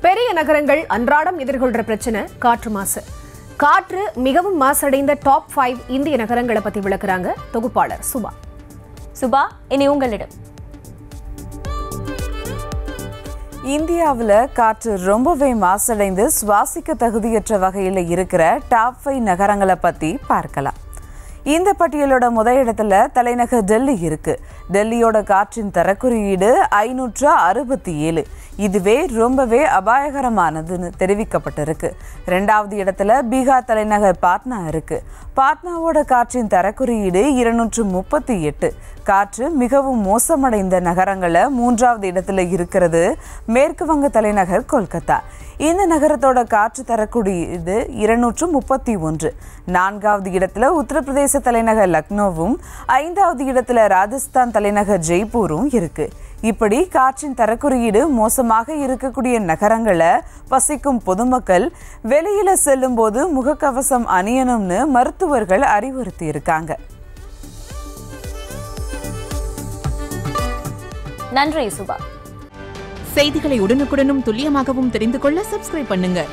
பெரிய நகரங்கள் அன்றாடம் எதிர்கொள்கிற பிரச்சனை காற்று மாசு. காற்று மிகவும் மாசடைந்த டாப் ஃபைவ் இந்திய நகரங்களை பத்தி விளக்குறாங்க தொகுப்பாளர் சுபா. சுபா இனி உங்களிடம். இந்தியாவில் காற்று ரொம்பவே மாசடைந்து சுவாசிக்க தகுதியற்ற வகையில் இருக்கிற டாப் ஃபைவ் நகரங்களை பற்றி பார்க்கலாம். இந்த பட்டியலோட முதல் இடத்துல தலைநகர் டெல்லி இருக்கு. டெல்லியோட காற்றின் தரக்குறியீடு ஐநூற்று அறுபத்தி ஏழு. இதுவே ரொம்பவே அபாயகரமானதுன்னு தெரிவிக்கப்பட்டிருக்கு. ரெண்டாவது இடத்துல பீகார் தலைநகர் பாட்னா இருக்கு. பாட்னாவோட காற்றின் தரக்குறியீடு இருநூற்று முப்பத்தி எட்டு. காற்று மிகவும் மோசமடைந்த நகரங்களை மூன்றாவது இடத்துல இருக்கிறது மேற்கு வங்க தலைநகர் கொல்கத்தா. இந்த நகரத்தோட காற்று தரக்கூடியது இருநூற்று முப்பத்தி ஒன்று. நான்காவது இடத்துல உத்தரப்பிரதேச தலைநகர் லக்னோவும் ஐந்தாவது இடத்துல ராஜஸ்தான் தலைநகர் ஜெய்ப்பூரும் இருக்குது இப்படி காற்றின் தரக்குறியீடு மோசமாக இருக்கக்கூடிய நகரங்களை வசிக்கும் பொதுமக்கள் வெளியில செல்லும் போது முகக்கவசம் அணியணும்னு மருத்துவர்கள் அறிவுறுத்தி இருக்காங்க நன்றி சுபா. செய்திகளை உடனுக்குடனும் துல்லியமாகவும் தெரிந்து கொள்ள சப்ஸ்கிரைப் பண்ணுங்க.